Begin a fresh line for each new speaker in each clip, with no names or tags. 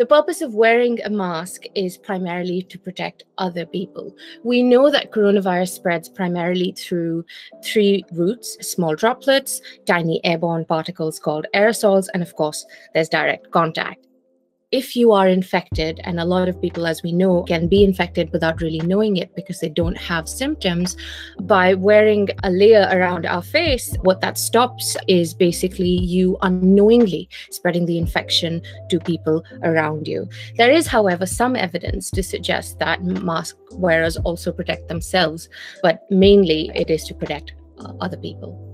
The purpose of wearing a mask is primarily to protect other people. We know that coronavirus spreads primarily through three routes small droplets, tiny airborne particles called aerosols, and of course, there's direct contact if you are infected, and a lot of people, as we know, can be infected without really knowing it because they don't have symptoms, by wearing a layer around our face, what that stops is basically you unknowingly spreading the infection to people around you. There is, however, some evidence to suggest that mask wearers also protect themselves, but mainly it is to protect uh, other people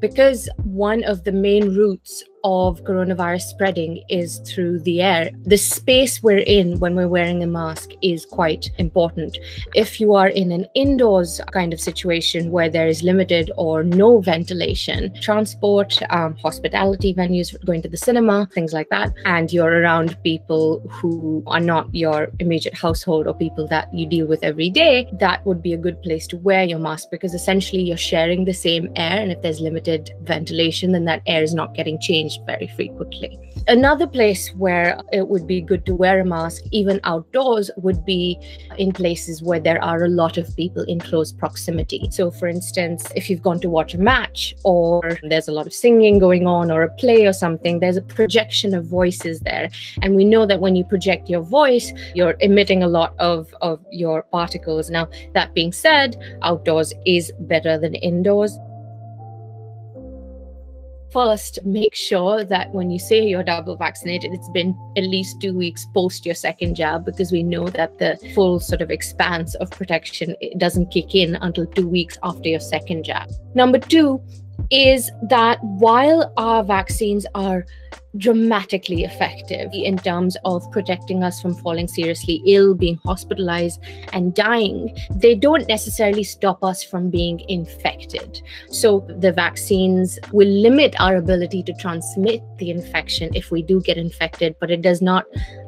because one of the main routes of coronavirus spreading is through the air. The space we're in when we're wearing a mask is quite important. If you are in an indoors kind of situation where there is limited or no ventilation, transport, um, hospitality venues, going to the cinema, things like that, and you're around people who are not your immediate household or people that you deal with every day, that would be a good place to wear your mask because essentially you're sharing the same air. And if there's limited ventilation, then that air is not getting changed very frequently. Another place where it would be good to wear a mask, even outdoors, would be in places where there are a lot of people in close proximity. So, for instance, if you've gone to watch a match or there's a lot of singing going on or a play or something, there's a projection of voices there. And we know that when you project your voice, you're emitting a lot of, of your particles. Now, that being said, outdoors is better than indoors first make sure that when you say you're double vaccinated it's been at least two weeks post your second jab because we know that the full sort of expanse of protection it doesn't kick in until two weeks after your second jab. Number two is that while our vaccines are dramatically effective in terms of protecting us from falling seriously ill, being hospitalized, and dying, they don't necessarily stop us from being infected. So the vaccines will limit our ability to transmit the infection if we do get infected, but it does not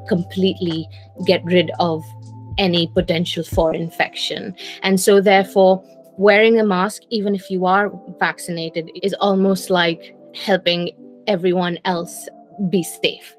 completely get rid of any potential for infection. And so, therefore, wearing a mask, even if you are vaccinated, is almost like helping everyone else be safe.